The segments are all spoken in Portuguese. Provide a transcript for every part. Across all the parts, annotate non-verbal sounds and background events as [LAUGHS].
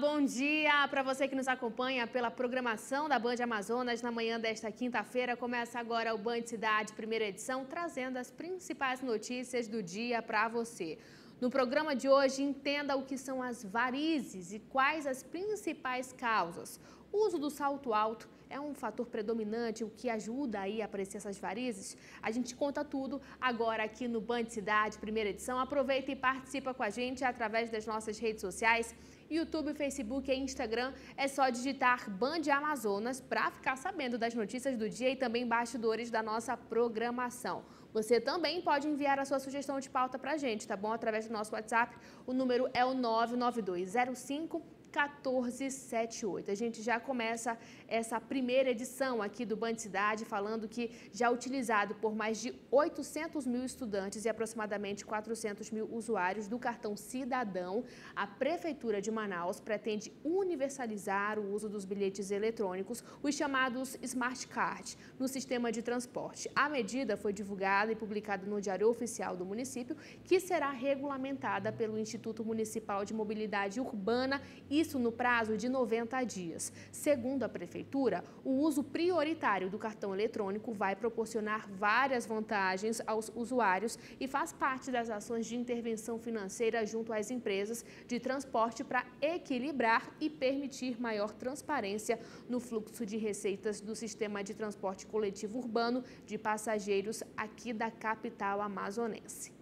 Bom dia para você que nos acompanha pela programação da Band Amazonas na manhã desta quinta-feira. Começa agora o Band Cidade, primeira edição, trazendo as principais notícias do dia para você. No programa de hoje, entenda o que são as varizes e quais as principais causas. O uso do salto alto é um fator predominante, o que ajuda aí a aparecer essas varizes? A gente conta tudo agora aqui no Band Cidade, primeira edição. Aproveita e participa com a gente através das nossas redes sociais. YouTube, Facebook e Instagram, é só digitar Band Amazonas para ficar sabendo das notícias do dia e também bastidores da nossa programação. Você também pode enviar a sua sugestão de pauta para a gente, tá bom? Através do nosso WhatsApp. O número é o 99205 1478. A gente já começa essa primeira edição aqui do Band Cidade falando que já é utilizado por mais de 800 mil estudantes e aproximadamente 400 mil usuários do cartão Cidadão, a Prefeitura de Manaus pretende universalizar o uso dos bilhetes eletrônicos, os chamados Smart Card, no sistema de transporte. A medida foi divulgada e publicada no Diário Oficial do município, que será regulamentada pelo Instituto Municipal de Mobilidade Urbana e isso no prazo de 90 dias. Segundo a Prefeitura, o uso prioritário do cartão eletrônico vai proporcionar várias vantagens aos usuários e faz parte das ações de intervenção financeira junto às empresas de transporte para equilibrar e permitir maior transparência no fluxo de receitas do sistema de transporte coletivo urbano de passageiros aqui da capital amazonense.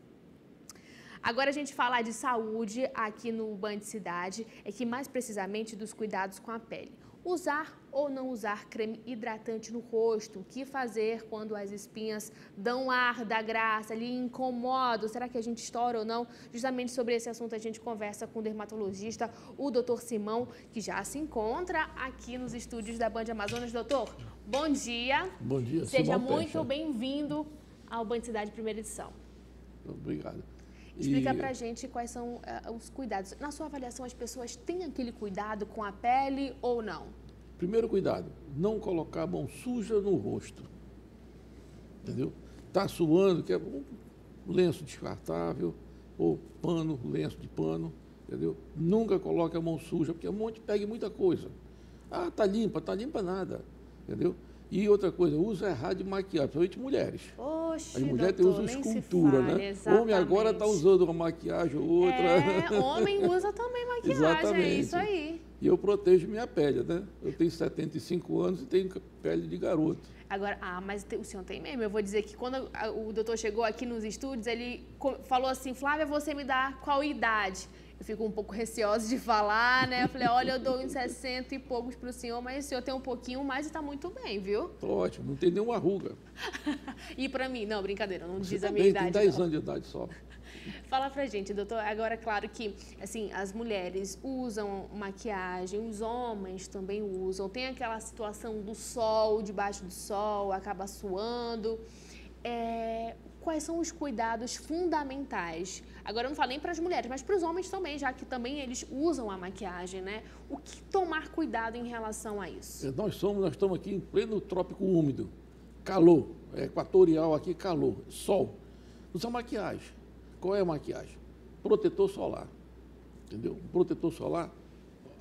Agora a gente falar de saúde aqui no Band Cidade, é que mais precisamente dos cuidados com a pele. Usar ou não usar creme hidratante no rosto? O que fazer quando as espinhas dão ar da graça, ali incomodam? Será que a gente estoura ou não? Justamente sobre esse assunto a gente conversa com o dermatologista, o doutor Simão, que já se encontra aqui nos estúdios da Band Amazonas. Doutor, bom dia. Bom dia, Seja Simão muito bem-vindo ao Band Cidade Primeira Edição. Obrigado. Explica e... pra gente quais são uh, os cuidados. Na sua avaliação, as pessoas têm aquele cuidado com a pele ou não? Primeiro cuidado, não colocar a mão suja no rosto. Entendeu? Tá suando, que é um lenço descartável, ou pano, lenço de pano, entendeu? Nunca coloque a mão suja, porque a mão te pega muita coisa. Ah, tá limpa, tá limpa nada, entendeu? E outra coisa, uso errado de maquiagem, principalmente mulheres. Oxe, As mulheres doutor, usam escultura, né? Exatamente. Homem agora está usando uma maquiagem ou outra. É, [LAUGHS] homem usa também maquiagem, Exatamente. é isso aí. E eu protejo minha pele, né? Eu tenho 75 anos e tenho pele de garoto. Agora, ah, mas o senhor tem mesmo. Eu vou dizer que quando o doutor chegou aqui nos estúdios, ele falou assim, Flávia, você me dá qual idade? Eu fico um pouco receosa de falar, né? Eu falei, olha, eu dou uns 60 e poucos para o senhor, mas o senhor tem um pouquinho mais e está muito bem, viu? Tô ótimo, não tem nenhuma ruga. [LAUGHS] e para mim, não, brincadeira, não Você diz a minha idade. Tem 10 não. anos de idade só. [LAUGHS] Fala pra gente, doutor. Agora, claro que assim, as mulheres usam maquiagem, os homens também usam. Tem aquela situação do sol, debaixo do sol, acaba suando. É, quais são os cuidados fundamentais? Agora eu não falo nem para as mulheres, mas para os homens também, já que também eles usam a maquiagem, né? O que tomar cuidado em relação a isso? É, nós somos, nós estamos aqui em pleno trópico úmido, calor, é, equatorial aqui, calor, sol. Usa maquiagem. Qual é a maquiagem? Protetor solar. Entendeu? protetor solar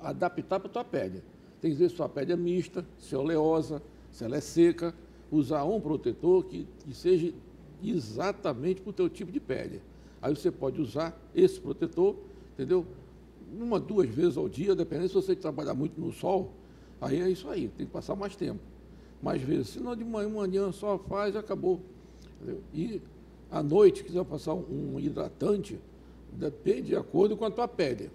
adaptar para a tua pele. Tem que ver se sua pele é mista, se é oleosa, se ela é seca. Usar um protetor que, que seja exatamente para o teu tipo de pele. Aí você pode usar esse protetor, entendeu? Uma, duas vezes ao dia, dependendo se você trabalhar muito no sol, aí é isso aí, tem que passar mais tempo. Mais vezes. Se não, de manhã, manhã só faz, acabou. Entendeu? E à noite, quiser passar um hidratante, depende de acordo com a tua pele.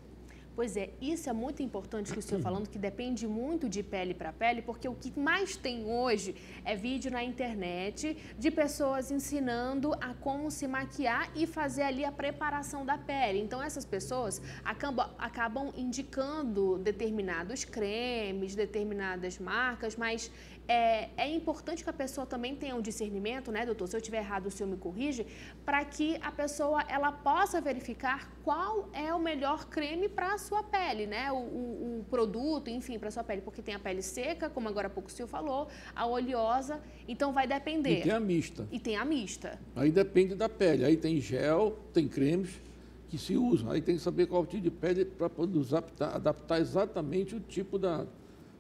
Pois é, isso é muito importante que o senhor falando, que depende muito de pele para pele, porque o que mais tem hoje é vídeo na internet de pessoas ensinando a como se maquiar e fazer ali a preparação da pele. Então, essas pessoas acabam, acabam indicando determinados cremes, determinadas marcas, mas é, é, importante que a pessoa também tenha um discernimento, né, doutor? Se eu estiver errado, o senhor me corrige, para que a pessoa ela possa verificar qual é o melhor creme para a sua pele, né? O, o, o produto, enfim, para a sua pele, porque tem a pele seca, como agora há pouco o senhor falou, a oleosa, então vai depender. E tem a mista. E tem a mista. Aí depende da pele. Aí tem gel, tem cremes que se usam. Aí tem que saber qual tipo de pele para adaptar, adaptar exatamente o tipo da,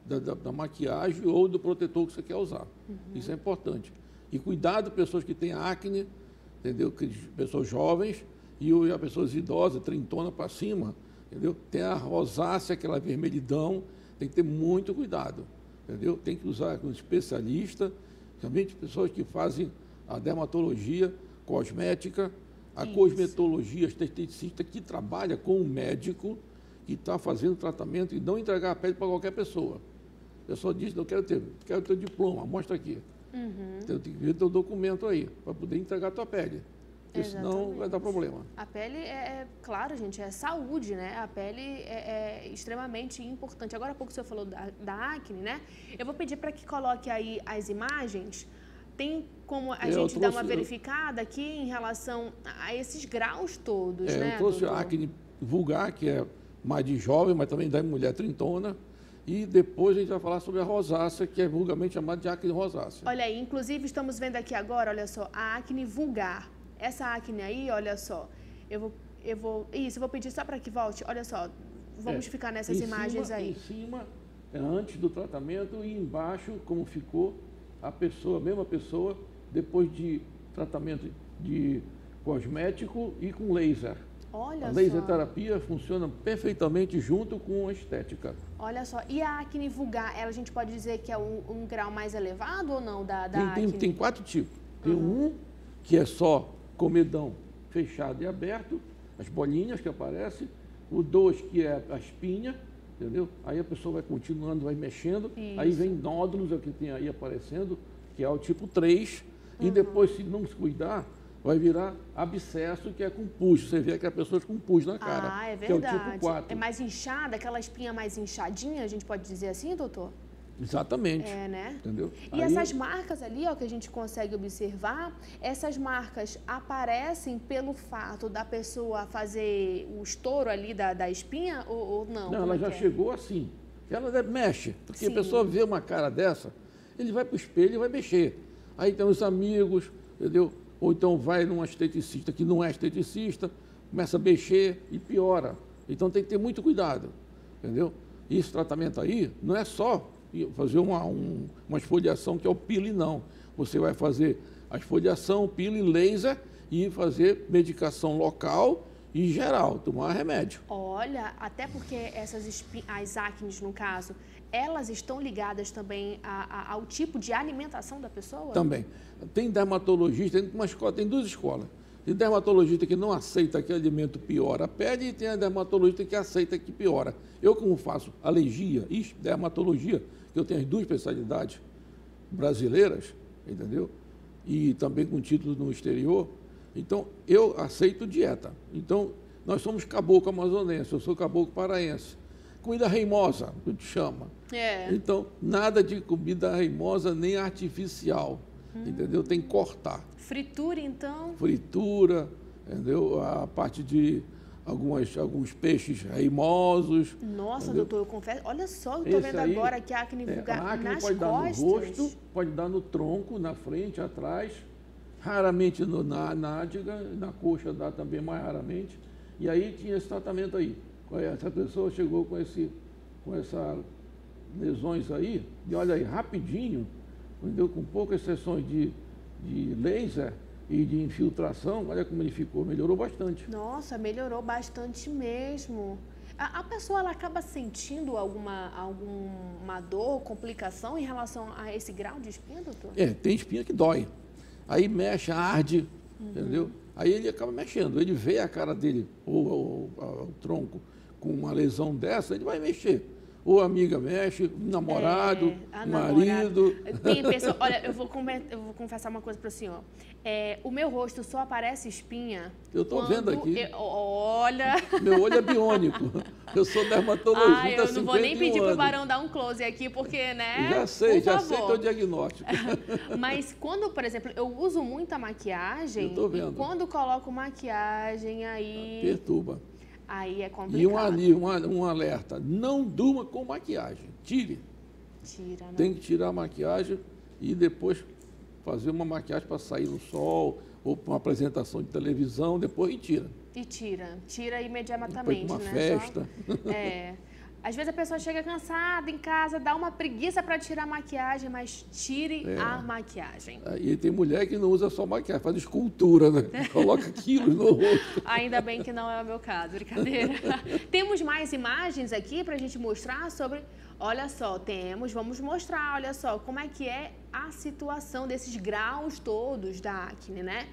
da, da, da, maquiagem ou do protetor que você quer usar. Uhum. Isso é importante. E cuidado, pessoas que têm acne, entendeu? Pessoas jovens e a pessoas idosas, trintona para cima, entendeu? Tem a rosácea, aquela vermelhidão, tem que ter muito cuidado, entendeu? Tem que usar com um especialista, realmente pessoas que fazem a dermatologia cosmética, a Isso. cosmetologia, esteticista que trabalha com um médico que está fazendo tratamento e não entregar a pele para qualquer pessoa. A pessoa diz, não quero ter, quero ter diploma, mostra aqui. Uhum. Então, tem que ver teu documento aí, para poder entregar a tua pele. Porque Exatamente. senão vai dar problema. A pele é, é, claro, gente, é saúde, né? A pele é, é extremamente importante. Agora há pouco você falou da, da acne, né? Eu vou pedir para que coloque aí as imagens tem como a eu gente trouxe, dar uma verificada aqui em relação a esses graus todos, é, né? Eu trouxe doutor? a acne vulgar, que é mais de jovem, mas também da mulher trintona. E depois a gente vai falar sobre a rosácea, que é vulgarmente chamada de acne rosácea. Olha aí, inclusive estamos vendo aqui agora, olha só, a acne vulgar. Essa acne aí, olha só, eu vou, eu vou, isso, eu vou pedir só para que volte, olha só, vamos é, ficar nessas imagens cima, aí. Em cima, é antes do tratamento e embaixo, como ficou a pessoa, a mesma pessoa, depois de tratamento de cosmético e com laser. Olha a laser só. terapia funciona perfeitamente junto com a estética. Olha só, e a acne vulgar, ela a gente pode dizer que é um, um grau mais elevado ou não da, da tem, acne? Tem, tem quatro tipos. Tem uhum. um que é só comedão fechado e aberto, as bolinhas que aparecem. O dois que é a espinha, entendeu? Aí a pessoa vai continuando, vai mexendo, Isso. aí vem nódulos, é o que tem aí aparecendo, que é o tipo 3, uhum. e depois, se não se cuidar, vai virar abscesso, que é com pus. Você vê que a pessoa com pus na cara. Ah, é verdade. Que é o tipo 4. É mais inchada, aquela espinha mais inchadinha, a gente pode dizer assim, doutor? Exatamente. É, né? Entendeu? E Aí... essas marcas ali, ó, que a gente consegue observar, essas marcas aparecem pelo fato da pessoa fazer o estouro ali da, da espinha ou, ou não? Não, ela é já é? chegou assim. Ela mexe, porque Sim. a pessoa vê uma cara dessa, ele vai para o espelho e vai mexer. Aí tem os amigos, entendeu? Ou então vai num esteticista que não é esteticista, começa a mexer e piora. Então tem que ter muito cuidado, entendeu? E esse tratamento aí não é só fazer uma, um, uma esfoliação que é o pile, não. Você vai fazer a esfoliação, pile, laser e fazer medicação local e geral, tomar remédio. Olha, até porque essas as acnes, no caso, elas estão ligadas também a, a, ao tipo de alimentação da pessoa? Também. Tem dermatologista, tem uma escola, tem duas escolas. Tem dermatologista que não aceita que alimento piora a pele e tem a dermatologista que aceita que piora. Eu, como faço alergia e dermatologia, que eu tenho as duas especialidades brasileiras, entendeu? E também com títulos no exterior. Então, eu aceito dieta. Então, nós somos caboclo amazonense, eu sou caboclo paraense. Comida reimosa, que te chama. É. Então, nada de comida reimosa nem artificial, hum. entendeu? Tem que cortar. Fritura, então? Fritura, entendeu? A parte de algumas, alguns peixes reimosos. Nossa, entendeu? doutor, eu confesso. Olha só, eu estou vendo aí, agora que a acne é, vulgar a acne nas pode costas. dar no rosto, pode dar no tronco, na frente, atrás, raramente no, na nádega, na coxa dá também mais raramente. E aí tinha esse tratamento aí. Essa pessoa chegou com, esse, com essas lesões aí, e olha aí, rapidinho, entendeu? com poucas sessões de, de laser, e de infiltração, olha como ele ficou, melhorou bastante. Nossa, melhorou bastante mesmo. A, a pessoa ela acaba sentindo alguma, alguma dor, complicação em relação a esse grau de espinha, doutor? É, tem espinha que dói. Aí mexe, arde, uhum. entendeu? Aí ele acaba mexendo. Ele vê a cara dele, ou, ou, ou o tronco, com uma lesão dessa, ele vai mexer ou amiga mexe, namorado, é, marido. Tem [LAUGHS] pessoa, olha, eu vou, eu vou confessar uma coisa para o senhor. É, o meu rosto só aparece espinha. Eu estou vendo aqui. Eu, olha. [LAUGHS] Meu olho é biônico. Eu sou dermatologista. Ah, eu não vou nem pedir para o Barão dar um close aqui, porque, né? Já sei, já sei teu diagnóstico. [LAUGHS] Mas quando, por exemplo, eu uso muita maquiagem. Eu tô vendo. E quando coloco maquiagem, aí. Perturba. Aí é complicado. E um, um, um alerta: não durma com maquiagem. Tire. Tira, né? Tem que tirar a maquiagem e depois fazer uma maquiagem para sair no sol ou para uma apresentação de televisão, depois retira. E tira, tira imediatamente, depois de uma né? festa. Só, [LAUGHS] é. Às vezes a pessoa chega cansada em casa, dá uma preguiça para tirar a maquiagem, mas tire é. a maquiagem. E tem mulher que não usa só maquiagem, faz escultura, né? [LAUGHS] Coloca quilos no rosto. Ainda bem que não é o meu caso, brincadeira. [LAUGHS] Temos mais imagens aqui para a gente mostrar sobre Olha só, temos, vamos mostrar, olha só, como é que é a situação desses graus todos da acne, né?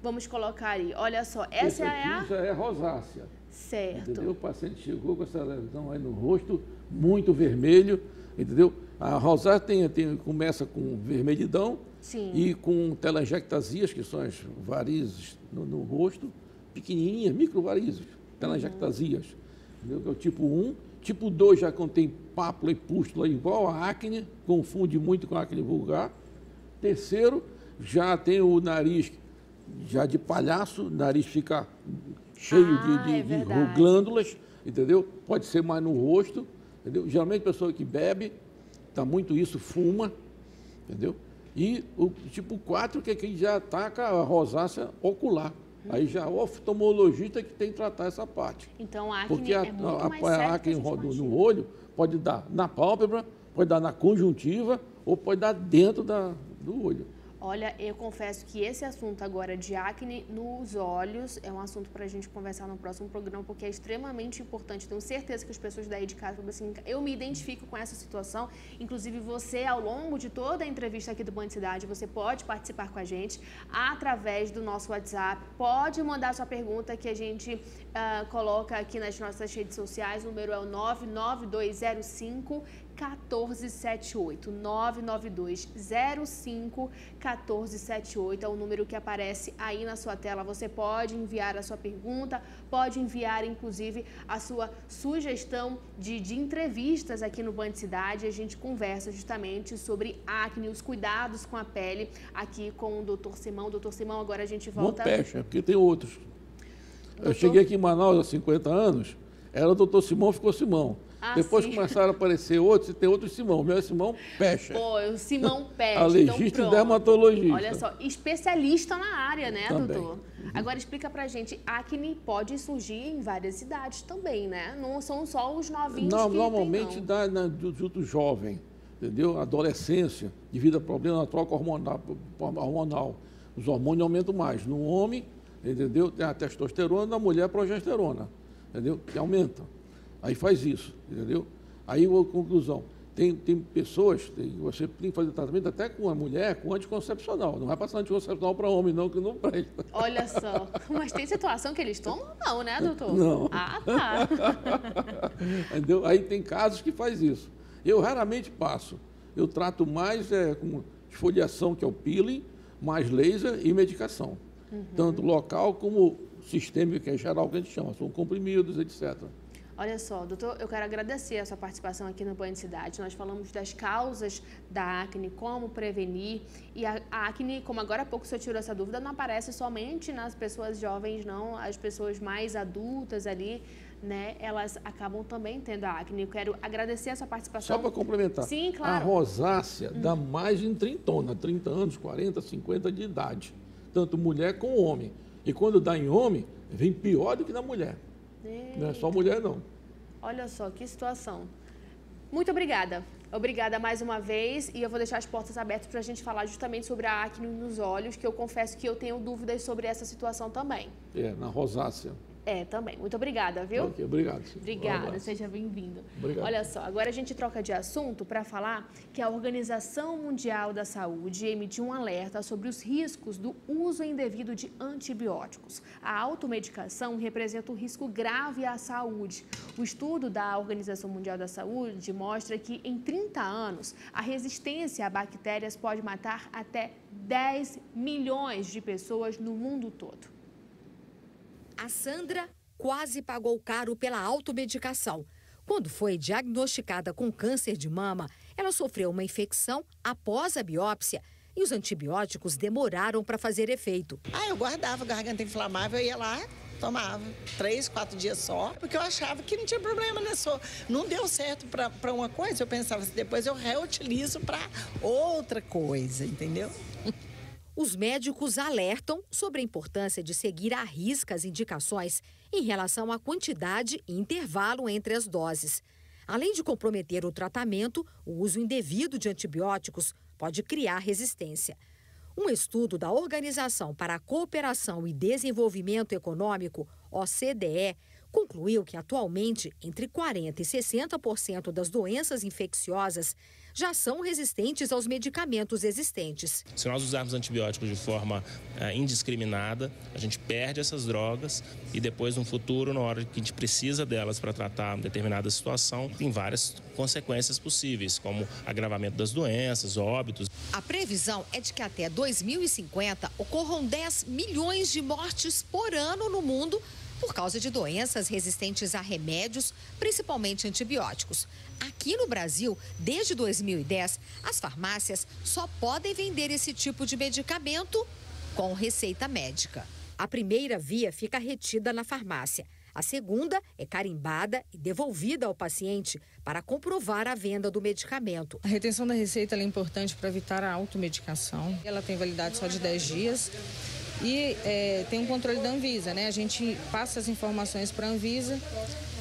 Vamos colocar aí, olha só, essa Esse é a... já é rosácea. Certo. Entendeu? O paciente chegou com essa lesão aí no rosto, muito vermelho, entendeu? A rosácea tem, tem, começa com vermelhidão Sim. e com telangiectasias, que são as varizes no, no rosto, pequenininhas, microvarizes, telangiectasias, uhum. entendeu? Que é o tipo 1 Tipo 2 já contém pápula e pústula igual a acne, confunde muito com a acne vulgar. Terceiro, já tem o nariz já de palhaço, nariz fica cheio ah, de, de, é de glândulas, entendeu? Pode ser mais no rosto, entendeu? Geralmente pessoa que bebe, está muito isso, fuma, entendeu? E o tipo 4, que é quem já ataca a rosácea ocular. Aí já é o oftalmologista que tem que tratar essa parte. Então a acne Porque a, é muito a, mais a, a acne no, no olho pode dar na pálpebra, pode dar na conjuntiva ou pode dar dentro da, do olho. Olha, eu confesso que esse assunto agora de acne nos olhos é um assunto para a gente conversar no próximo programa, porque é extremamente importante. Tenho certeza que as pessoas daí de casa falam assim, eu me identifico com essa situação. Inclusive, você, ao longo de toda a entrevista aqui do Band Cidade, você pode participar com a gente através do nosso WhatsApp. Pode mandar sua pergunta que a gente uh, coloca aqui nas nossas redes sociais. O número é o 99205 1478 992 05 1478 é o número que aparece aí na sua tela. Você pode enviar a sua pergunta, pode enviar inclusive a sua sugestão de, de entrevistas aqui no Band Cidade. A gente conversa justamente sobre acne, os cuidados com a pele aqui com o doutor Simão. Doutor Simão, agora a gente volta. Não pecha, porque tem outros. Doutor... Eu cheguei aqui em Manaus há 50 anos, era o doutor Simão, ficou Simão. Ah, Depois sim. começaram a aparecer outros, e tem outro Simão. O meu é Simão Pecha. Pô, o Simão [LAUGHS] Pecha. Alegista então, e dermatologista. Olha só, especialista na área, né, também. doutor? Uhum. Agora explica pra gente, acne pode surgir em várias idades também, né? Não são só os novinhos não, que Normalmente tem, não. dá na, junto jovem, entendeu? Adolescência, devido a problema na troca hormonal, hormonal. Os hormônios aumentam mais. No homem, entendeu? Tem a testosterona, na mulher a progesterona, entendeu? Que aumenta. Aí faz isso, entendeu? Aí, a conclusão. Tem, tem pessoas, tem, você tem que fazer tratamento até com a mulher com anticoncepcional. Não vai passar anticoncepcional para homem, não, que não presta. Olha só. [LAUGHS] Mas tem situação que eles tomam? Não, né, doutor? Não. Ah, tá. [LAUGHS] Entendeu? Aí tem casos que faz isso. Eu raramente passo. Eu trato mais é, com esfoliação, que é o peeling, mais laser e medicação. Uhum. Tanto local como sistêmico, que é geral, que a gente chama. São comprimidos, etc. Olha só, doutor, eu quero agradecer a sua participação aqui no Banho de Cidade. Nós falamos das causas da acne, como prevenir. E a, a acne, como agora há pouco o senhor tirou essa dúvida, não aparece somente nas pessoas jovens, não. As pessoas mais adultas ali, né, elas acabam também tendo a acne. Eu quero agradecer a sua participação. Só para complementar. Sim, claro. A rosácea hum. dá mais de 30 30 anos, 40, 50 de idade. Tanto mulher como homem. E quando dá em homem, vem pior do que na mulher. Eita. Não é só mulher, não. Olha só, que situação. Muito obrigada. Obrigada mais uma vez e eu vou deixar as portas abertas para a gente falar justamente sobre a acne nos olhos, que eu confesso que eu tenho dúvidas sobre essa situação também. É, na rosácea. É, também. Muito obrigada, viu? Ok, obrigado. Obrigada, um seja bem-vindo. Olha só, agora a gente troca de assunto para falar que a Organização Mundial da Saúde emitiu um alerta sobre os riscos do uso indevido de antibióticos. A automedicação representa um risco grave à saúde. O estudo da Organização Mundial da Saúde mostra que em 30 anos, a resistência a bactérias pode matar até 10 milhões de pessoas no mundo todo. A Sandra quase pagou caro pela automedicação. Quando foi diagnosticada com câncer de mama, ela sofreu uma infecção após a biópsia e os antibióticos demoraram para fazer efeito. Ah, eu guardava garganta inflamável, eu ia lá, tomava três, quatro dias só, porque eu achava que não tinha problema, né? Só não deu certo para uma coisa, eu pensava assim, depois eu reutilizo para outra coisa, entendeu? Os médicos alertam sobre a importância de seguir à risca as indicações em relação à quantidade e intervalo entre as doses. Além de comprometer o tratamento, o uso indevido de antibióticos pode criar resistência. Um estudo da Organização para a Cooperação e Desenvolvimento Econômico, OCDE, concluiu que atualmente entre 40% e 60% das doenças infecciosas já são resistentes aos medicamentos existentes. Se nós usarmos antibióticos de forma é, indiscriminada, a gente perde essas drogas e depois, no futuro, na hora que a gente precisa delas para tratar uma determinada situação, tem várias consequências possíveis, como agravamento das doenças, óbitos. A previsão é de que até 2050 ocorram 10 milhões de mortes por ano no mundo por causa de doenças resistentes a remédios, principalmente antibióticos. Aqui no Brasil, desde 2010, as farmácias só podem vender esse tipo de medicamento com receita médica. A primeira via fica retida na farmácia. A segunda é carimbada e devolvida ao paciente para comprovar a venda do medicamento. A retenção da receita é importante para evitar a automedicação. Ela tem validade só de 10 dias e é, tem um controle da Anvisa, né? A gente passa as informações para a Anvisa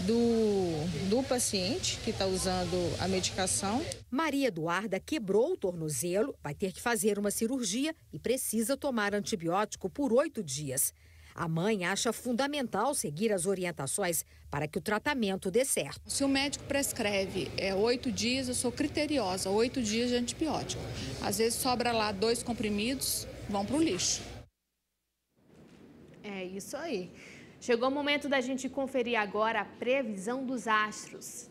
do, do paciente que está usando a medicação. Maria Eduarda quebrou o tornozelo, vai ter que fazer uma cirurgia e precisa tomar antibiótico por oito dias. A mãe acha fundamental seguir as orientações para que o tratamento dê certo. Se o médico prescreve é, oito dias, eu sou criteriosa, oito dias de antibiótico. Às vezes sobra lá dois comprimidos, vão para o lixo. Isso aí. Chegou o momento da gente conferir agora a previsão dos astros.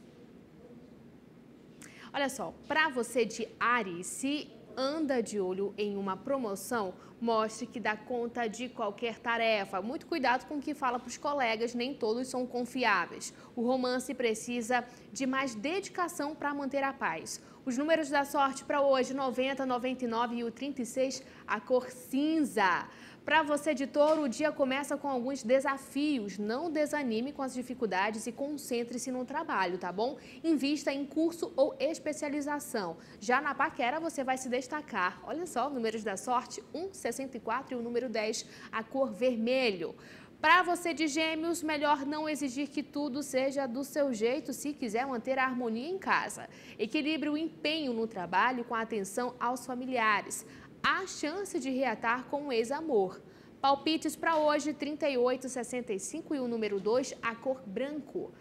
Olha só, para você de Ares, se anda de olho em uma promoção, mostre que dá conta de qualquer tarefa. Muito cuidado com o que fala para os colegas, nem todos são confiáveis. O romance precisa de mais dedicação para manter a paz. Os números da sorte para hoje, 90, 99 e o 36, a cor cinza. Para você de touro, o dia começa com alguns desafios. Não desanime com as dificuldades e concentre-se no trabalho, tá bom? Invista em curso ou especialização. Já na paquera, você vai se destacar. Olha só, números da sorte, 1, 64 e o número 10, a cor vermelho. Para você de gêmeos, melhor não exigir que tudo seja do seu jeito se quiser manter a harmonia em casa. Equilibre o empenho no trabalho com a atenção aos familiares há chance de reatar com o ex-amor. Palpites para hoje, 38, 65 e o número 2, a cor branco.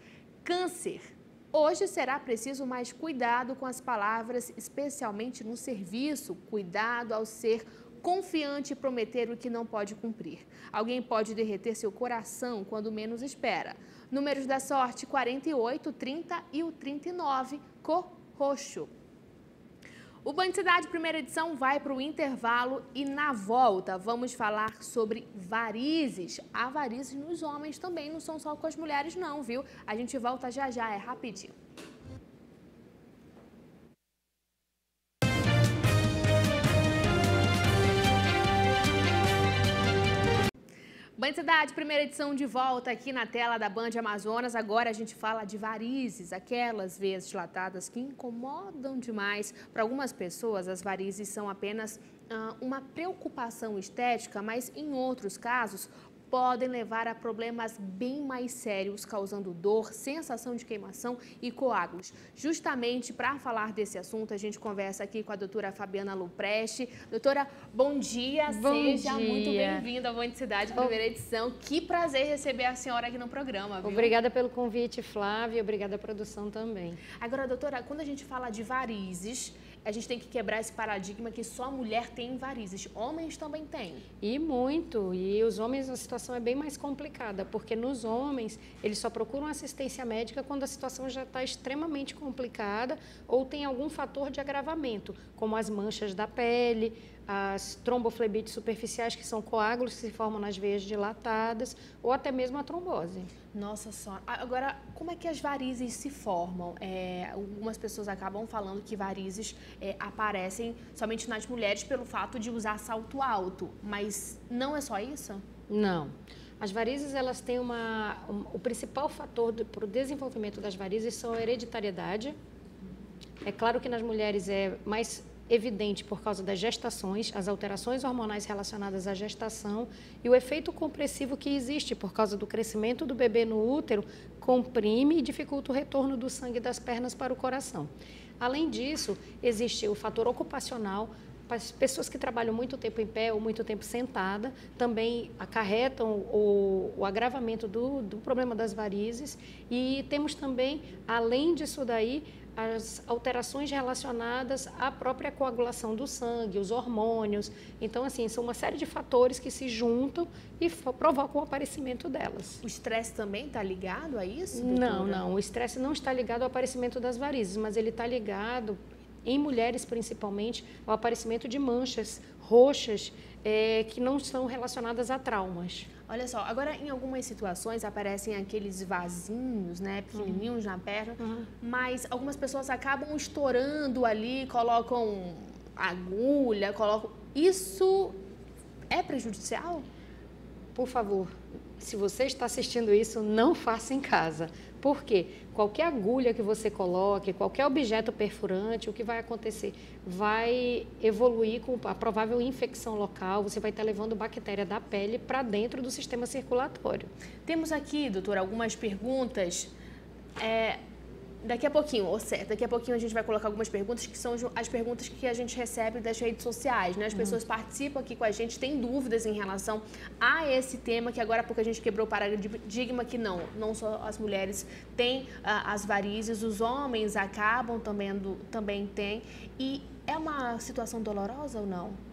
Câncer. Hoje será preciso mais cuidado com as palavras, especialmente no serviço. Cuidado ao ser confiante e prometer o que não pode cumprir. Alguém pode derreter seu coração quando menos espera. Números da sorte: 48, 30 e o 39, cor roxo. O Band Cidade primeira edição vai para o intervalo e na volta vamos falar sobre varizes. Há varizes nos homens também, não são só com as mulheres não, viu? A gente volta já já, é rapidinho. Band Cidade, primeira edição de volta aqui na tela da Band Amazonas. Agora a gente fala de varizes, aquelas veias dilatadas que incomodam demais. Para algumas pessoas, as varizes são apenas uma preocupação estética, mas em outros casos podem levar a problemas bem mais sérios, causando dor, sensação de queimação e coágulos. Justamente para falar desse assunto, a gente conversa aqui com a doutora Fabiana Lupreste. Doutora, bom dia, bom seja dia. muito bem-vinda à Band Cidade, primeira edição. Que prazer receber a senhora aqui no programa, viu? Obrigada pelo convite, Flávia, obrigada à produção também. Agora, doutora, quando a gente fala de varizes, a gente tem que quebrar esse paradigma que só mulher tem varizes. Homens também têm. E muito. E os homens, a situação é bem mais complicada, porque nos homens, eles só procuram assistência médica quando a situação já está extremamente complicada ou tem algum fator de agravamento, como as manchas da pele, as tromboflebites superficiais, que são coágulos que se formam nas veias dilatadas, ou até mesmo a trombose. Nossa senhora. Agora, como é que as varizes se formam? É, algumas pessoas acabam falando que varizes é, aparecem somente nas mulheres pelo fato de usar salto alto, mas não é só isso? Não. As varizes, elas têm uma... Um, o principal fator para o desenvolvimento das varizes são a hereditariedade. É claro que nas mulheres é mais evidente por causa das gestações, as alterações hormonais relacionadas à gestação e o efeito compressivo que existe por causa do crescimento do bebê no útero comprime e dificulta o retorno do sangue das pernas para o coração. Além disso, existe o fator ocupacional, as pessoas que trabalham muito tempo em pé ou muito tempo sentada também acarretam o, o agravamento do, do, problema das varizes. E temos também, além disso daí, as alterações relacionadas à própria coagulação do sangue, os hormônios. Então, assim, são uma série de fatores que se juntam e provocam o aparecimento delas. O estresse também está ligado a isso? Doutora? Não, não. O estresse não está ligado ao aparecimento das varizes, mas ele está ligado em mulheres principalmente, ao aparecimento de manchas roxas é, que não são relacionadas a traumas. Olha só, agora em algumas situações aparecem aqueles vasinhos, né, pequenininhos uhum. na perna, uhum. mas algumas pessoas acabam estourando ali, colocam agulha, colocam. Isso é prejudicial? Por favor, se você está assistindo isso, não faça em casa. Por quê? Qualquer agulha que você coloque, qualquer objeto perfurante, o que vai acontecer? Vai evoluir com a provável infecção local, você vai estar levando bactéria da pele para dentro do sistema circulatório. Temos aqui, doutora, algumas perguntas. É, Daqui a pouquinho, ou certo, daqui a pouquinho a gente vai colocar algumas perguntas que são as perguntas que a gente recebe das redes sociais, né? As uhum. pessoas participam aqui com a gente, têm dúvidas em relação a esse tema, que agora porque a gente quebrou o paradigma que não, não só as mulheres têm uh, as varizes, os homens acabam também, do, também têm. E é uma situação dolorosa ou não?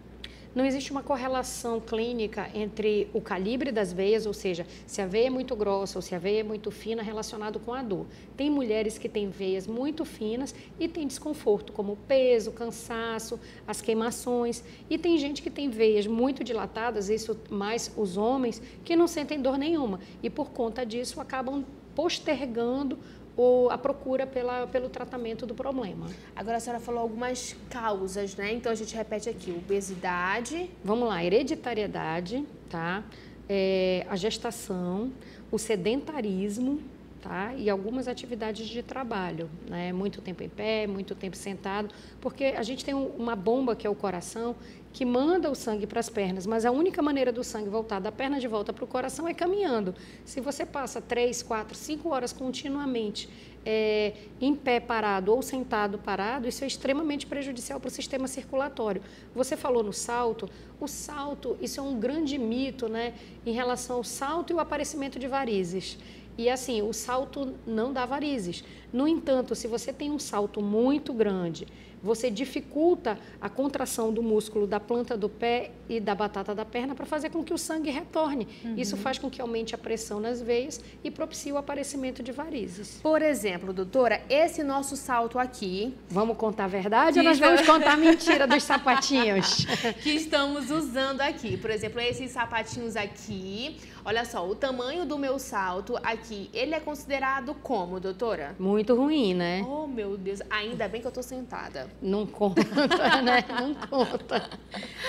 Não existe uma correlação clínica entre o calibre das veias, ou seja, se a veia é muito grossa ou se a veia é muito fina, relacionado com a dor. Tem mulheres que têm veias muito finas e têm desconforto, como peso, cansaço, as queimações. E tem gente que tem veias muito dilatadas, isso mais os homens, que não sentem dor nenhuma. E por conta disso acabam postergando ou a procura pela, pelo tratamento do problema. Agora a senhora falou algumas causas, né? Então a gente repete aqui: obesidade. Vamos lá, hereditariedade, tá? É, a gestação, o sedentarismo, tá? E algumas atividades de trabalho, né? Muito tempo em pé, muito tempo sentado, porque a gente tem uma bomba que é o coração que manda o sangue para as pernas, mas a única maneira do sangue voltar da perna de volta para o coração é caminhando. Se você passa três, quatro, cinco horas continuamente é, em pé parado ou sentado parado, isso é extremamente prejudicial para o sistema circulatório. Você falou no salto, o salto, isso é um grande mito, né, em relação ao salto e o aparecimento de varizes. E assim, o salto não dá varizes. No entanto, se você tem um salto muito grande, você dificulta a contração do músculo da planta do pé e da batata da perna para fazer com que o sangue retorne. Uhum. Isso faz com que aumente a pressão nas veias e propicie o aparecimento de varizes. Por exemplo, doutora, esse nosso salto aqui. Vamos contar a verdade ou nós vamos contar a mentira dos sapatinhos? [LAUGHS] que estamos usando aqui. Por exemplo, esses sapatinhos aqui. Olha só, o tamanho do meu salto aqui, ele é considerado como, doutora? Muito ruim, né? Oh, meu Deus. Ainda bem que eu tô sentada. Não conta, [LAUGHS] né? Não conta.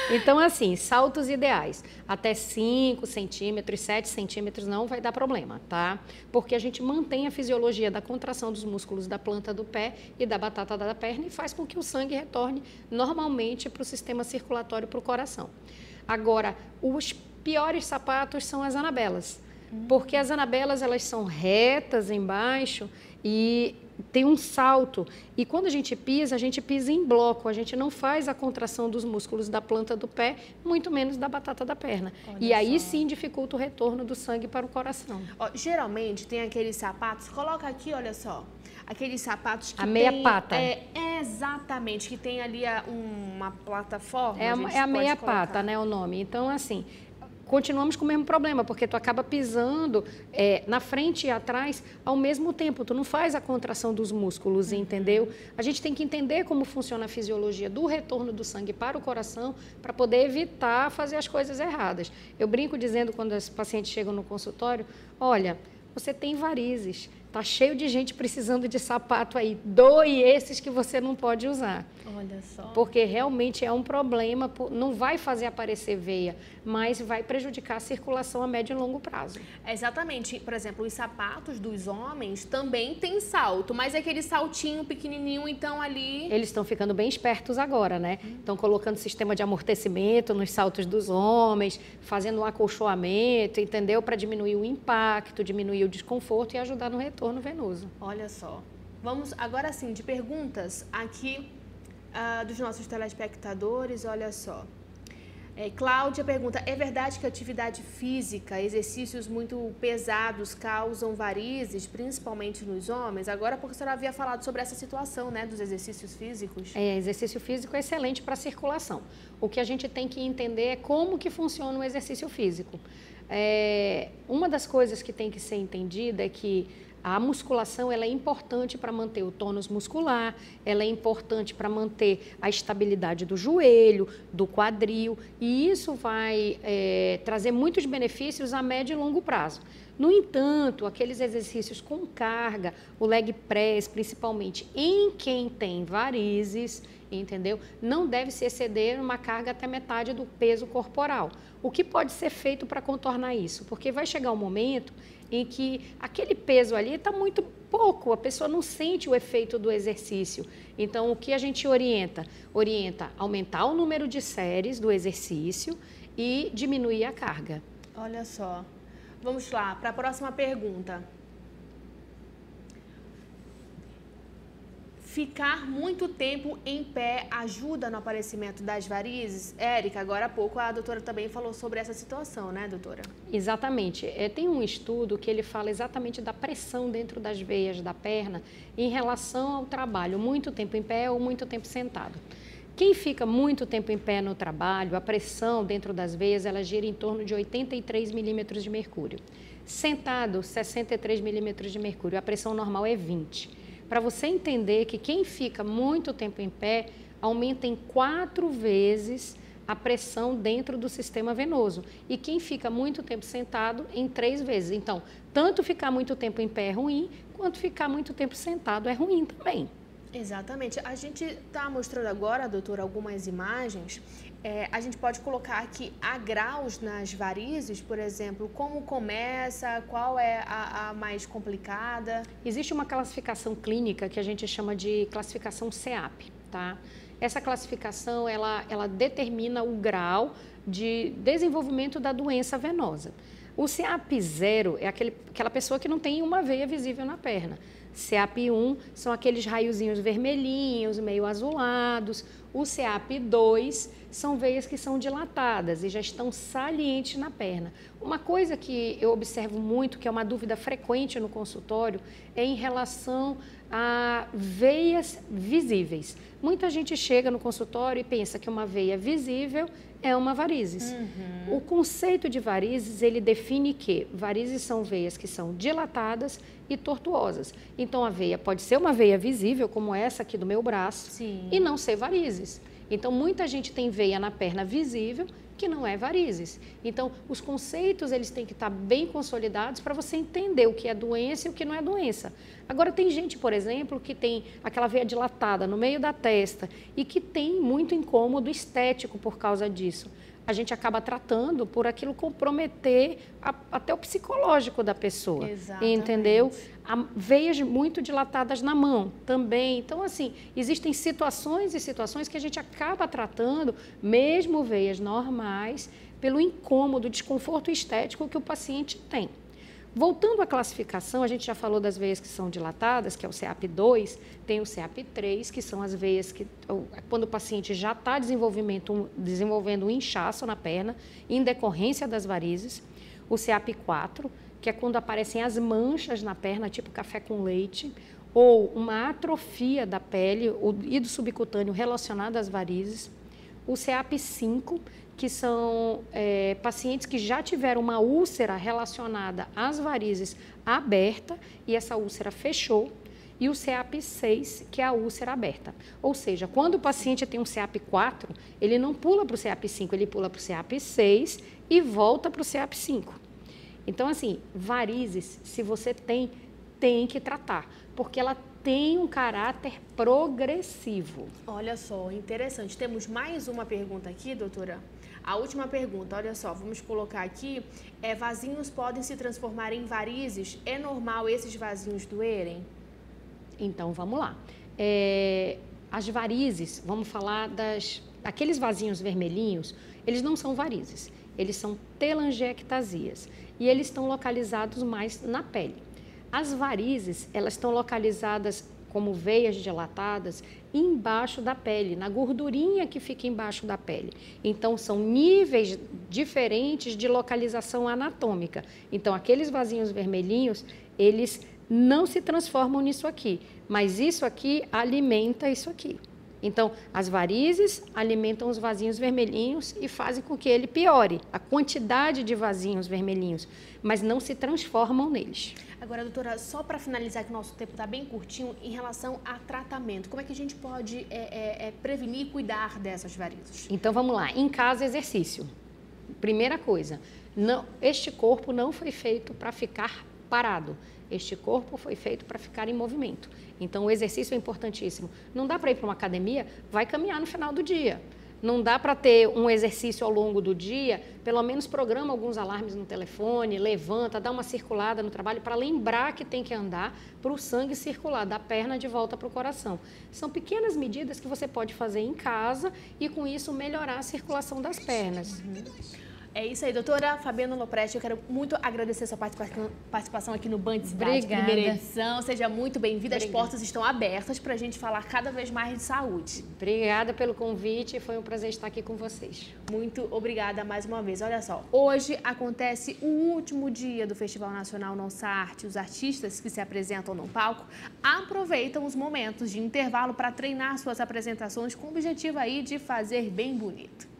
Então, assim, saltos ideais. Até 5 centímetros, 7 centímetros não vai dar problema, tá? Porque a gente mantém a fisiologia da contração dos músculos da planta do pé e da batata da perna e faz com que o sangue retorne normalmente para o sistema circulatório, para o coração. Agora, os piores sapatos são as anabelas. Porque as anabelas, elas são retas embaixo e tem um salto. E quando a gente pisa, a gente pisa em bloco, a gente não faz a contração dos músculos da planta do pé, muito menos da batata da perna. Olha e aí só. sim dificulta o retorno do sangue para o coração. Ó, geralmente tem aqueles sapatos, coloca aqui, olha só. Aqueles sapatos que A meia tem, pata. É, exatamente, que tem ali a, uma plataforma. É, a, é a meia colocar. pata, né, o nome. Então, assim, continuamos com o mesmo problema, porque tu acaba pisando é, na frente e atrás ao mesmo tempo. Tu não faz a contração dos músculos, uhum. entendeu? A gente tem que entender como funciona a fisiologia do retorno do sangue para o coração para poder evitar fazer as coisas erradas. Eu brinco dizendo quando os pacientes chegam no consultório, olha, você tem varizes Tá cheio de gente precisando de sapato aí. Doe esses que você não pode usar. Olha só. Porque realmente é um problema, não vai fazer aparecer veia, mas vai prejudicar a circulação a médio e longo prazo. Exatamente. Por exemplo, os sapatos dos homens também têm salto, mas é aquele saltinho pequenininho, então ali... Eles estão ficando bem espertos agora, né? Estão colocando sistema de amortecimento nos saltos dos homens, fazendo um acolchoamento, entendeu? Para diminuir o impacto, diminuir o desconforto e ajudar no retorno venoso. Olha só. Vamos agora sim de perguntas aqui uh, dos nossos telespectadores, olha só. É, Cláudia pergunta: é verdade que atividade física, exercícios muito pesados causam varizes, principalmente nos homens? Agora, porque a senhora havia falado sobre essa situação, né, dos exercícios físicos. É, exercício físico é excelente para a circulação. O que a gente tem que entender é como que funciona o exercício físico. É, uma das coisas que tem que ser entendida é que a musculação ela é importante para manter o tônus muscular, ela é importante para manter a estabilidade do joelho, do quadril, e isso vai é, trazer muitos benefícios a médio e longo prazo. No entanto, aqueles exercícios com carga, o leg press, principalmente em quem tem varizes, entendeu? Não deve se exceder uma carga até metade do peso corporal. O que pode ser feito para contornar isso? Porque vai chegar um momento em que aquele peso ali está muito pouco, a pessoa não sente o efeito do exercício. Então, o que a gente orienta? Orienta aumentar o número de séries do exercício e diminuir a carga. Olha só. Vamos lá, para a próxima pergunta. Ficar muito tempo em pé ajuda no aparecimento das varizes? Érica, agora há pouco a doutora também falou sobre essa situação, né, doutora? Exatamente. É, tem um estudo que ele fala exatamente da pressão dentro das veias da perna em relação ao trabalho, muito tempo em pé ou muito tempo sentado. Quem fica muito tempo em pé no trabalho, a pressão dentro das veias, ela gira em torno de 83 milímetros de mercúrio. Sentado, 63 milímetros de mercúrio. A pressão normal é 20 para você entender que quem fica muito tempo em pé aumenta em quatro vezes a pressão dentro do sistema venoso. E quem fica muito tempo sentado, em três vezes. Então, tanto ficar muito tempo em pé é ruim, quanto ficar muito tempo sentado é ruim também. Exatamente. A gente está mostrando agora, doutora, algumas imagens é, a gente pode colocar aqui a graus nas varizes, por exemplo, como começa, qual é a, a, mais complicada? Existe uma classificação clínica que a gente chama de classificação CEAP, tá? Essa classificação, ela, ela determina o grau de desenvolvimento da doença venosa. O CEAP 0 é aquele, aquela pessoa que não tem uma veia visível na perna. CEAP1 são aqueles raiozinhos vermelhinhos, meio azulados. O CEAP2 são veias que são dilatadas e já estão salientes na perna. Uma coisa que eu observo muito, que é uma dúvida frequente no consultório, é em relação a veias visíveis. Muita gente chega no consultório e pensa que uma veia visível é uma varizes. Uhum. O conceito de varizes, ele define que varizes são veias que são dilatadas e tortuosas. Então, a veia pode ser uma veia visível, como essa aqui do meu braço, Sim. e não ser varizes. Então, muita gente tem veia na perna visível que não é varizes. Então, os conceitos eles têm que estar bem consolidados para você entender o que é doença e o que não é doença. Agora, tem gente, por exemplo, que tem aquela veia dilatada no meio da testa e que tem muito incômodo estético por causa disso a gente acaba tratando por aquilo comprometer a, até o psicológico da pessoa. Exatamente. Entendeu? Veias muito dilatadas na mão também. Então, assim, existem situações e situações que a gente acaba tratando, mesmo veias normais, pelo incômodo, desconforto estético que o paciente tem. Voltando à classificação, a gente já falou das veias que são dilatadas, que é o CEAP2, tem o CEAP3, que são as veias que, quando o paciente já está desenvolvendo um inchaço na perna, em decorrência das varizes. O CEAP4, que é quando aparecem as manchas na perna, tipo café com leite, ou uma atrofia da pele e do subcutâneo relacionada às varizes. O CEAP5, que são é, pacientes que já tiveram uma úlcera relacionada às varizes aberta e essa úlcera fechou, e o CEAP6, que é a úlcera aberta. Ou seja, quando o paciente tem um CEAP4, ele não pula para o CEAP5, ele pula para o CEAP6 e volta para o CEAP5. Então, assim, varizes, se você tem, tem que tratar, porque ela tem um caráter progressivo. Olha só, interessante. Temos mais uma pergunta aqui, doutora. A última pergunta, olha só, vamos colocar aqui: é, vasinhos podem se transformar em varizes? É normal esses vasinhos doerem? Então vamos lá. É, as varizes, vamos falar das aqueles vasinhos vermelhinhos, eles não são varizes, eles são telangiectasias e eles estão localizados mais na pele. As varizes, elas estão localizadas como veias dilatadas embaixo da pele, na gordurinha que fica embaixo da pele. Então são níveis diferentes de localização anatômica. Então aqueles vasinhos vermelhinhos, eles não se transformam nisso aqui, mas isso aqui alimenta isso aqui. Então, as varizes alimentam os vasinhos vermelhinhos e fazem com que ele piore a quantidade de vasinhos vermelhinhos, mas não se transformam neles. Agora, doutora, só para finalizar, que o nosso tempo está bem curtinho, em relação a tratamento, como é que a gente pode é, é, é, prevenir e cuidar dessas varizes? Então, vamos lá. Em casa, exercício. Primeira coisa, não, este corpo não foi feito para ficar parado. Este corpo foi feito para ficar em movimento. Então, o exercício é importantíssimo. Não dá para ir para uma academia, vai caminhar no final do dia. Não dá para ter um exercício ao longo do dia, pelo menos programa alguns alarmes no telefone, levanta, dá uma circulada no trabalho para lembrar que tem que andar para o sangue circular da perna de volta para o coração. São pequenas medidas que você pode fazer em casa e com isso melhorar a circulação das pernas. Uhum. É isso aí, doutora Fabiana Lopresti. Eu quero muito agradecer sua participação aqui no Band Cidade, primeira edição. Seja muito bem-vinda. As portas estão abertas para a gente falar cada vez mais de saúde. Obrigada pelo convite. Foi um prazer estar aqui com vocês. Muito obrigada mais uma vez. Olha só, hoje acontece o último dia do Festival Nacional Nossa Arte. Os artistas que se apresentam no palco aproveitam os momentos de intervalo para treinar suas apresentações com o objetivo aí de fazer bem bonito.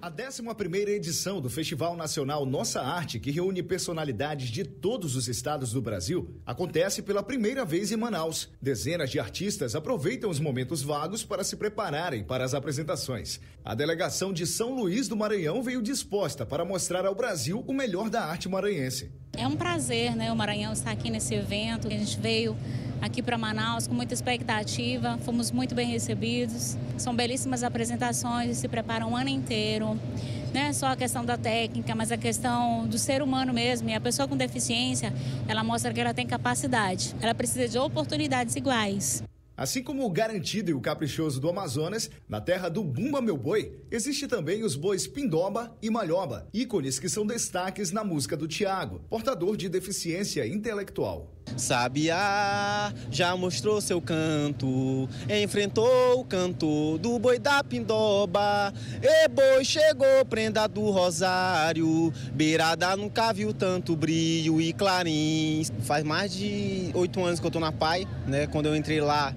A 11ª edição do Festival Nacional Nossa Arte, que reúne personalidades de todos os estados do Brasil, acontece pela primeira vez em Manaus. Dezenas de artistas aproveitam os momentos vagos para se prepararem para as apresentações. A delegação de São Luís do Maranhão veio disposta para mostrar ao Brasil o melhor da arte maranhense. É um prazer, né, o Maranhão estar aqui nesse evento. A gente veio aqui para Manaus com muita expectativa, fomos muito bem recebidos. São belíssimas apresentações, se preparam o ano inteiro. Não é só a questão da técnica, mas a questão do ser humano mesmo. E a pessoa com deficiência, ela mostra que ela tem capacidade. Ela precisa de oportunidades iguais. Assim como o garantido e o caprichoso do Amazonas, na terra do Bumba Meu Boi, existe também os bois Pindoba e Malhoba, ícones que são destaques na música do Tiago, portador de deficiência intelectual. Sabiá já mostrou seu canto, enfrentou o canto do boi da pindoba. E boi chegou, prenda do rosário, beirada nunca viu tanto brilho e clarins. Faz mais de oito anos que eu tô na PAI, né? Quando eu entrei lá,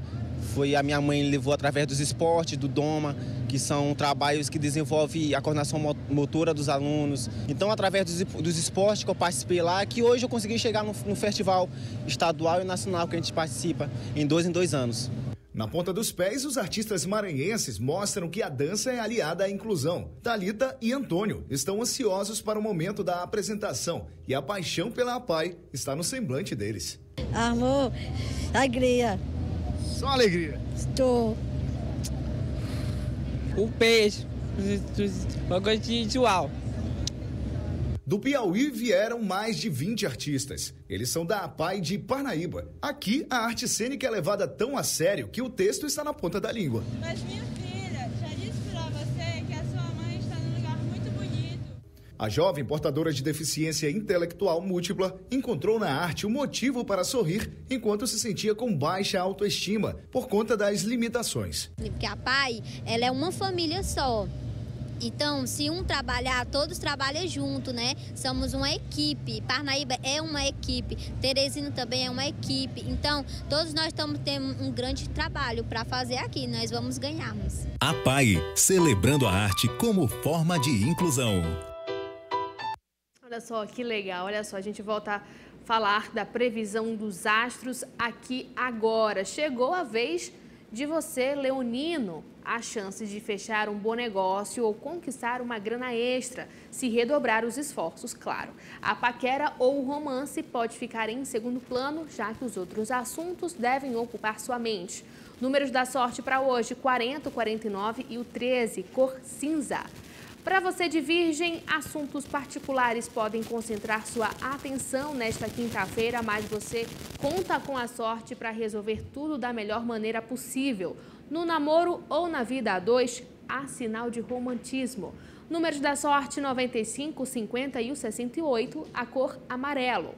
foi a minha mãe levou através dos esportes, do Doma, que são trabalhos que desenvolvem a coordenação motora dos alunos. Então, através dos, dos esportes que eu participei lá, que hoje eu consegui chegar no, no festival estadual e nacional que a gente participa em dois em dois anos. Na ponta dos pés, os artistas maranhenses mostram que a dança é aliada à inclusão. Talita e Antônio estão ansiosos para o momento da apresentação e a paixão pela APAI está no semblante deles. Amor, alegria, só alegria. Estou. O peixe. Eu gosto de igual. Do Piauí vieram mais de 20 artistas. Eles são da APAI de Parnaíba. Aqui, a arte cênica é levada tão a sério que o texto está na ponta da língua. Mas minha filha, já disse pra você que a sua mãe está num lugar muito bonito. A jovem portadora de deficiência intelectual múltipla encontrou na arte o um motivo para sorrir enquanto se sentia com baixa autoestima por conta das limitações. Porque a pai, ela é uma família só. Então, se um trabalhar, todos trabalham junto, né? Somos uma equipe. Parnaíba é uma equipe. Teresina também é uma equipe. Então, todos nós estamos tendo um grande trabalho para fazer aqui. Nós vamos ganharmos. A PAI, celebrando a arte como forma de inclusão. Olha só que legal, olha só, a gente volta a falar da previsão dos astros aqui agora. Chegou a vez de você, Leonino, há chances de fechar um bom negócio ou conquistar uma grana extra, se redobrar os esforços, claro. A paquera ou o romance pode ficar em segundo plano, já que os outros assuntos devem ocupar sua mente. Números da sorte para hoje: 40, 49 e o 13, cor cinza. Para você de Virgem, assuntos particulares podem concentrar sua atenção nesta quinta-feira, mas você conta com a sorte para resolver tudo da melhor maneira possível. No namoro ou na vida a dois, há sinal de romantismo. Números da sorte 95, 50 e o 68, a cor amarelo.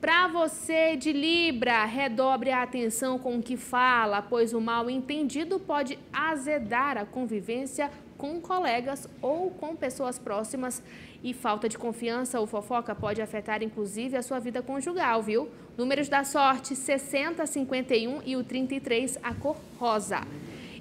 Para você de Libra, redobre a atenção com o que fala, pois o mal entendido pode azedar a convivência com colegas ou com pessoas próximas. E falta de confiança ou fofoca pode afetar inclusive a sua vida conjugal, viu? Números da sorte: 60, 51 e o 33, a cor rosa.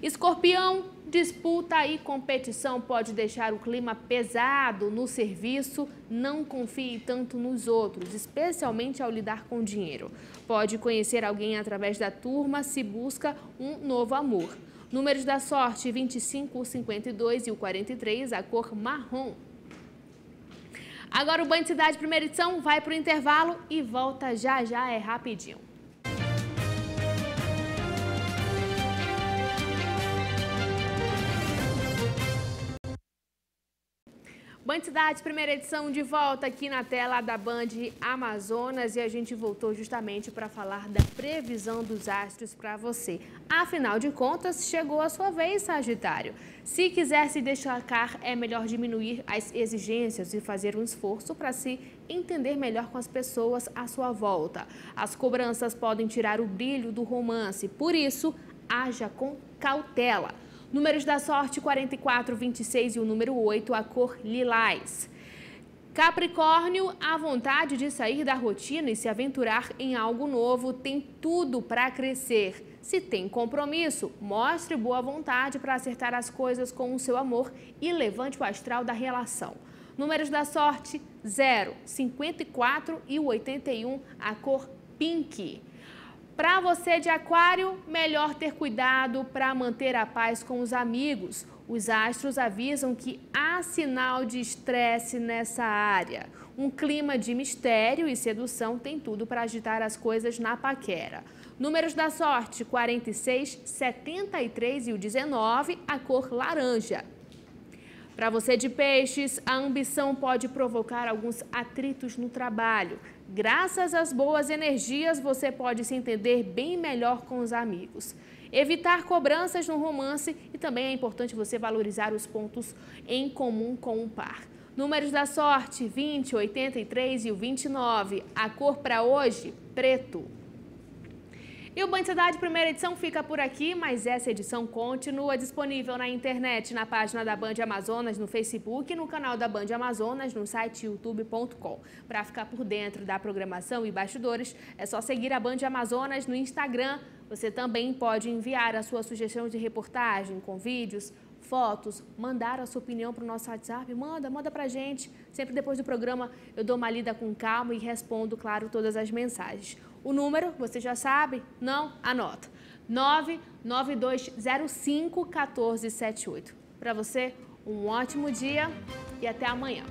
Escorpião, disputa e competição pode deixar o clima pesado no serviço. Não confie tanto nos outros, especialmente ao lidar com dinheiro. Pode conhecer alguém através da turma se busca um novo amor. Números da sorte: 25, o 52 e o 43, a cor marrom. Agora o Banho de Cidade Primeira Edição vai para o intervalo e volta já já, é rapidinho. Band Cidade, primeira edição de volta aqui na tela da Band Amazonas e a gente voltou justamente para falar da previsão dos astros para você. Afinal de contas, chegou a sua vez, Sagitário. Se quiser se destacar, é melhor diminuir as exigências e fazer um esforço para se entender melhor com as pessoas à sua volta. As cobranças podem tirar o brilho do romance, por isso, haja com cautela. Números da sorte 44, 26 e o número 8, a cor lilás. Capricórnio, a vontade de sair da rotina e se aventurar em algo novo tem tudo para crescer. Se tem compromisso, mostre boa vontade para acertar as coisas com o seu amor e levante o astral da relação. Números da sorte 0, 54 e o 81, a cor pink. Para você de Aquário, melhor ter cuidado para manter a paz com os amigos. Os astros avisam que há sinal de estresse nessa área. Um clima de mistério e sedução tem tudo para agitar as coisas na paquera. Números da sorte: 46, 73 e o 19, a cor laranja. Para você de peixes, a ambição pode provocar alguns atritos no trabalho. Graças às boas energias, você pode se entender bem melhor com os amigos. Evitar cobranças no romance e também é importante você valorizar os pontos em comum com o par. Números da sorte: 20, 83 e o 29. A cor para hoje: preto. E o Band Cidade Primeira Edição fica por aqui, mas essa edição continua disponível na internet, na página da Band Amazonas, no Facebook e no canal da Band Amazonas, no site youtube.com. Para ficar por dentro da programação e bastidores, é só seguir a Band Amazonas no Instagram. Você também pode enviar a sua sugestão de reportagem com vídeos, fotos, mandar a sua opinião para o nosso WhatsApp, manda, manda para a gente. Sempre depois do programa eu dou uma lida com calma e respondo, claro, todas as mensagens. O número, você já sabe? Não? Anota. 99205 1478. Para você, um ótimo dia e até amanhã.